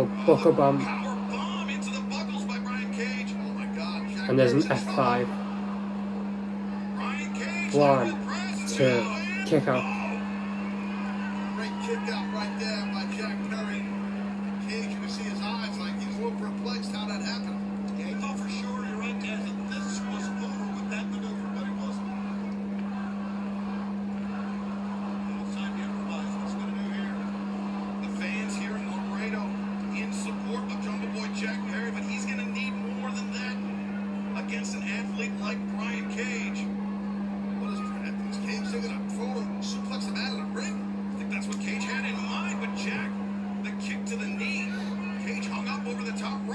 Oh, Buckle Bomb. And there's an F5. One, two, kick out.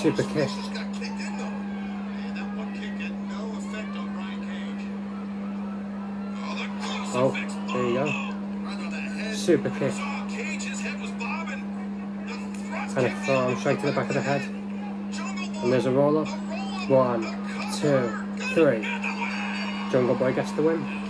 super kick. Oh, oh there you go. Super kick. And a forearm straight to the back of the head. And there's a roll up. One, two, three. Jungle Boy gets the win.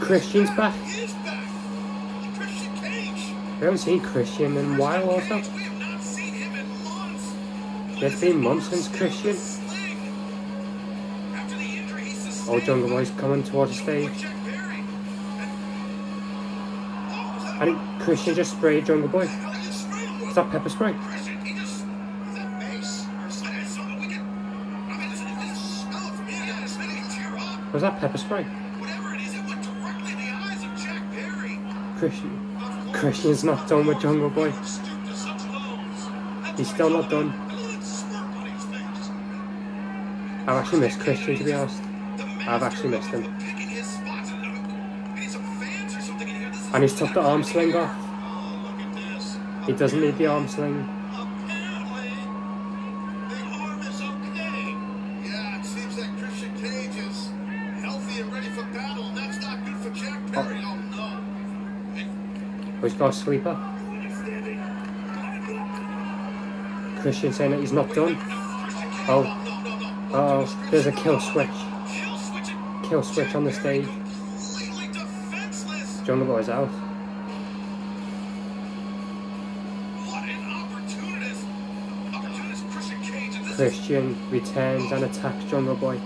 Christian's back. we haven't seen Christian in a while, also. It's been months since Christian. Oh, Jungle Boy's coming towards the stage. And Christian just sprayed Jungle Boy. Is that pepper spray? Was that pepper spray? Christian. Christian's not done with Jungle Boy. He's still not done. I've actually missed Christian to be honest. I've actually missed him. And he's took the arm sling off. He doesn't need the arm sling. he's sleeper. Christian saying that he's not done. Oh, oh, there's a kill switch. Kill switch on the stage. Jungle Boy's out. Christian returns and attacks Jungle Boy.